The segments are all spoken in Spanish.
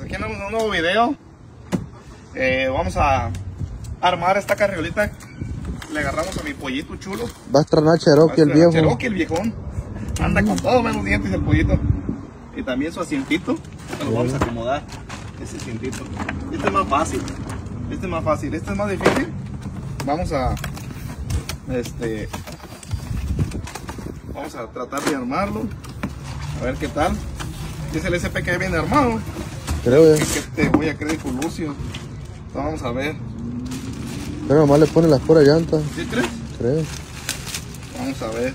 pues aquí andamos en un nuevo video. Eh, vamos a armar esta carriolita. Le agarramos a mi pollito chulo. Va a estrenar Cherokee el viejo. Cherokee el viejón. Anda con todo menos dientes el pollito. Y también su asientito. Lo vamos a acomodar. Ese asientito. Este es más fácil. Este es más fácil. Este es más difícil. Vamos a. Este. Vamos a tratar de armarlo. A ver qué tal. Es el SP que viene armado. Creo ya. que te voy a creer con Lucio. Vamos a ver. Pero nomás le pone las puras llantas, ¿Sí crees? creo. Vamos a ver.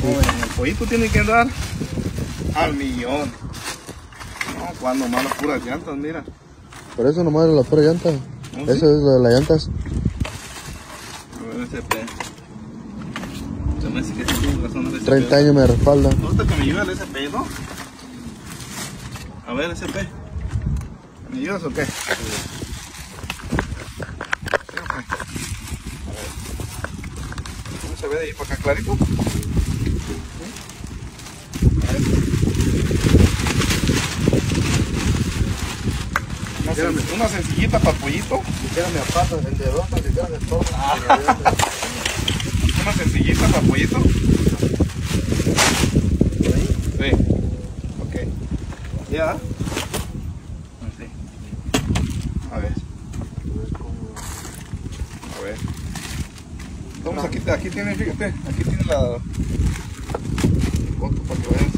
Joven, el pollito tiene que andar al millón. No, cuando más las puras llantas, mira. Por eso nomás las puras llantas. ¿Oh, Eso sí? es lo de las llantas. A ver ese P. Se me hace que sí tiene razón el SP. 30 años me respalda. Gusta que me ayude el SP, ¿no? A ver, SP. ¿Me ayudas o qué? Sí. A. ¿Cómo se ve de ahí para acá clarito? A ver. Una, sen- una sencillita para pollito. Si quieres me apartas el dedo, si quieres el torno. Una sencillita para pollito. Sí. ¿Ya? A ver. A ver. Vamos aquí, aquí tiene, fíjate, aquí tiene la foto para que veas.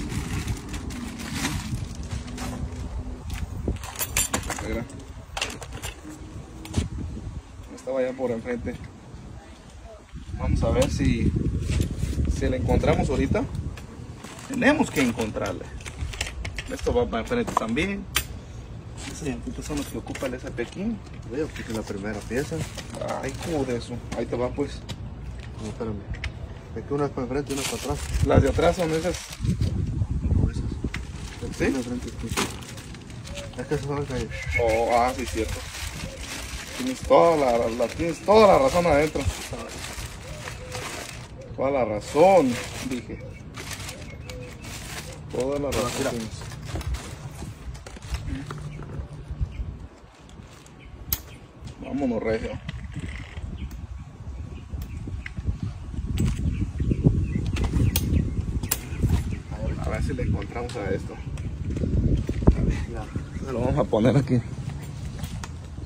Estaba allá por enfrente. Vamos a ver si, si la encontramos ahorita. Tenemos que encontrarla. Esto va para enfrente también. Esos llantitos son los que ocupa el SP aquí. Veo que es la primera pieza. Ay, de eso. Ahí te va pues. No, espérame. Es que una es para enfrente y una es para atrás. Las de atrás son esas. No, esas. ¿Sí? Una es que- Es que esas son las que... Oh, ah, sí, cierto. Tienes toda la, la- tienes toda la razón adentro. Toda la razón, dije. Toda la razón. mira. tienes. Vámonos, Regio. A ver si le encontramos a esto. Ya, Se lo vamos a poner aquí.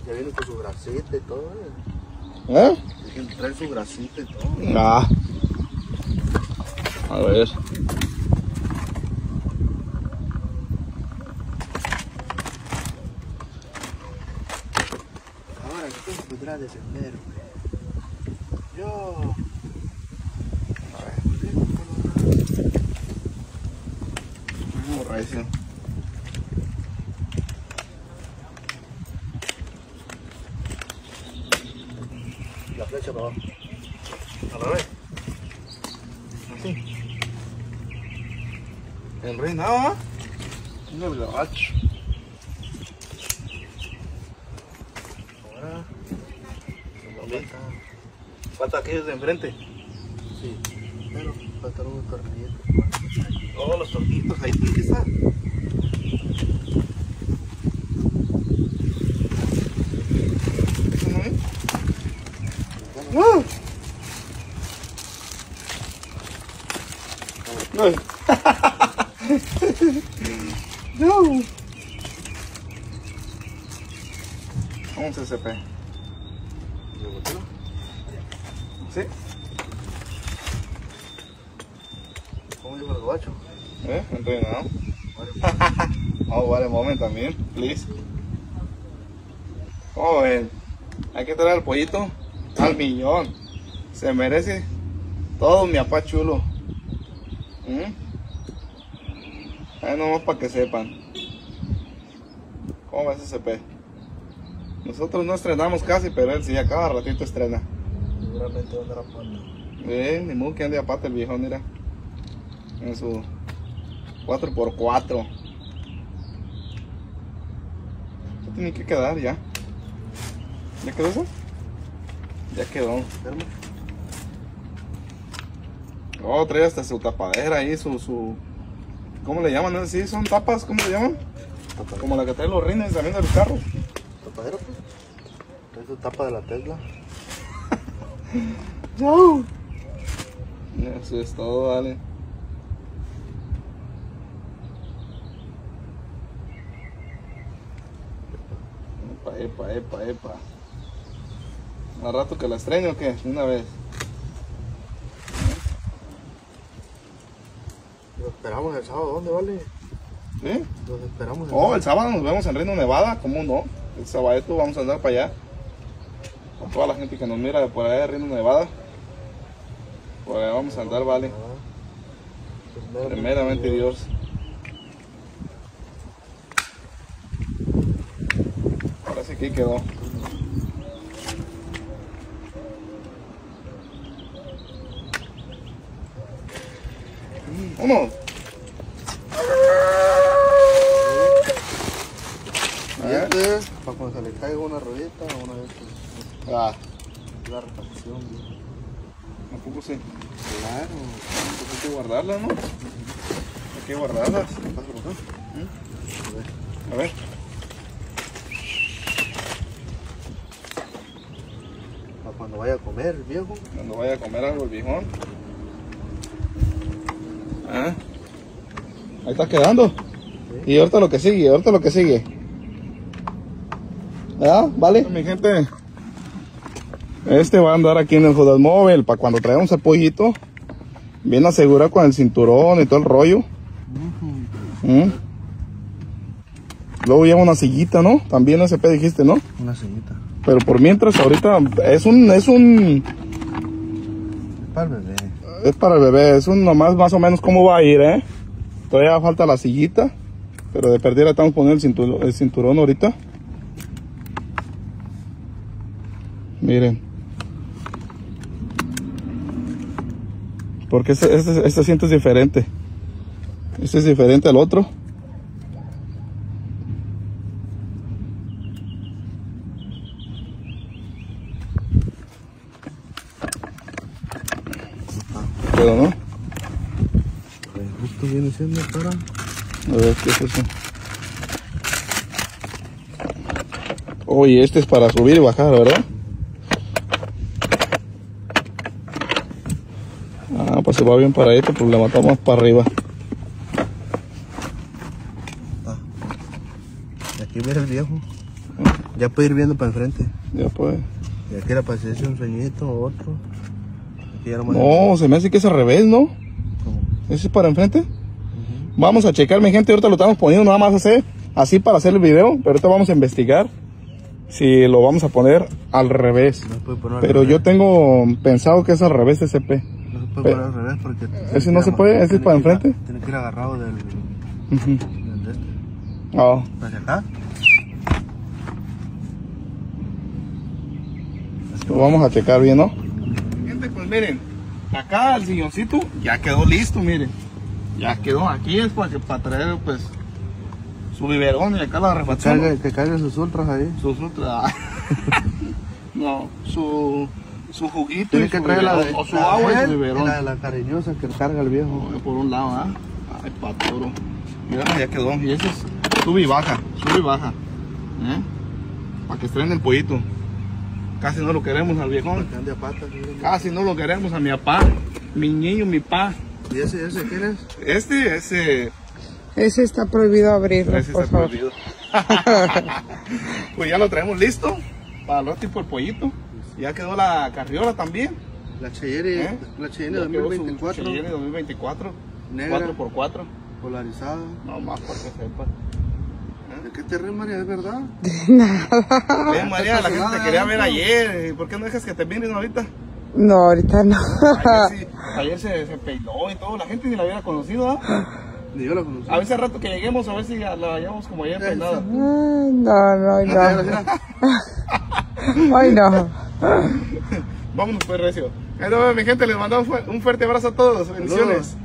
ya viene con su grasita y todo. eh. ¿Eh? Trae su grasita y todo. Ah. A ver. Ahora, ¿qué se podrá defender? Yo... Vamos, recio. La flecha para abajo. A la vez. Así. El rey nada. No el gabacho. Ahora... Falta. Falta aquellos de enfrente. Sí. Pero faltan unos tornillos. Todos los tornitos ahí tienen que estar. ¿Eso no. No. no. Vamos a SP. ¿Sí? ¿Cómo dijo el guacho? ¿Eh? Entrenado. Oh, vale, moment también, please. ¿Cómo ven? Hay que traer al pollito al millón. Se merece todo mi apá chulo. ¿Mm? Ahí nomás para que sepan. ¿Cómo ves ese P? Nosotros no estrenamos casi, pero él sí, a cada ratito estrena. Seguramente va a andar a panda. Bien, ni modo que ande aparte el viejo, mira. En su 4x4. Ya tiene que quedar ya. ¿Ya quedó eso? Ya quedó. Oh, trae hasta su tapadera ahí, su, su... ¿Cómo le llaman? ¿Sí? ¿Son tapas? ¿Cómo le llaman? tapadera. Como la que trae los rines también del carro. Tapadera, pues. Trae su tapa de la Tesla. No. Eso es todo, vale. Epa, epa, epa, epa. ¿Más rato que la estreno o qué? Una vez. Lo esperamos el sábado, ¿dónde vale? ¿Sí? Los esperamos el Oh, el sábado nos vemos en Reno, Nevada, ¿cómo no? El sábado vamos a andar para allá. Con toda la gente que nos mira de por allá de Reno, Nevada. Por allá vamos a andar, vale. Primeramente Dios. Ahora sí que quedó. Es para cuando se le caiga una ruedita una que Ah, la refacción. tampoco sí. Claro. Hay que guardarlas, ¿no? Hay que guardarlas. A ver. Para cuando vaya a comer el viejo. Cuando vaya a comer algo el viejón. Ah. Ahí está quedando. Y ahorita lo que sigue, ahorita lo que sigue. ¿Ya? ¿Vale? Mi gente. Este va a andar aquí en el Judas Móvil para cuando traigamos el pollito. Bien asegurado con el cinturón y todo el rollo. ¿Mm? Luego lleva una sillita, ¿no? También SP dijiste, ¿no? Una ceñita. Pero por mientras ahorita es un, es un, Para el bebé. Es para el bebé, es un nomás más o menos cómo va a ir, ¿eh? Todavía falta la sillita, pero de perdida estamos poniendo el cinturón, el cinturón ahorita. Miren. Porque este, este, este asiento es diferente. Este es diferente al otro. Pero no. Justo viene siendo para. A ver, ¿qué es eso? Oye, este es para subir y bajar, ¿verdad? Ah, pues se va bien para esto, pues le matamos para arriba. Y aquí mira el viejo. Ya puede ir viendo para enfrente. Ya pues. Y aquí era para hacerse un sueñito o otro. Aquí ya No, se me hace que es al revés, ¿no? Como- ¿Ese es para enfrente? Vamos a checar, mi gente, ahorita lo estamos poniendo nada más así, así para hacer el video, pero ahorita vamos a investigar si lo vamos a poner al revés. Puede poner al Pero revés. yo tengo pensado que es al revés. No se puede Pe- poner al revés porque. ¿Ese no se puede? ¿Ese es para que enfrente? Tiene que ir agarrado del. Ujú. del de este. Ah, Hacia acá. lo vamos a checar bien, ¿no? Gente, pues miren, acá el silloncito ya quedó listo, miren. Ya quedó, aquí es para, que, para traer pues su biberón y acá la refacción. Carga, que cargue sus ultras ahí. Su, su tra- no, su, su juguito Tiene y que su traer la de. o su la agua y su biberón. La, la cariñosa que carga el viejo. Por un lado, ¿ah? Ay, patoro. Mira, ya quedó. Y ese es sube y baja, sube y baja. ¿Eh? Para que estrene el pollito. Casi no lo queremos al viejón. Que ande a patas. miren. Casi no lo queremos a mi papá. Mi niño, mi pa. ¿Y ese, ese quién es? Este, ese, Ese está prohibido abrirlo, ese por está favor. prohibido. pues ya lo traemos listo. Para el tipo el pollito. Ya quedó la carriola también. La Cheyenne, ¿Eh? la Cheyenne Ya quedó su 2024. Cheyenne 2024. Negra. 4x4. Polarizada. No más para que sepa. ¿De qué te ríes, María? ¿Es verdad? Oye, María, la gente te quería ver ayer. ¿y ¿Por qué no dejas que te miren ahorita? No, ahorita no. Ayer, sí, ayer se, se peinó y todo. La gente ni la hubiera conocido, ¿ah? Ni yo la conocí. A ver si al rato que lleguemos, a ver si la hallamos como ayer peinada. Ay, no, no, Mira, no. Ay, no. Vámonos pues, Recio. Mi gente. Les mandamos un fuerte abrazo a todos. Bendiciones.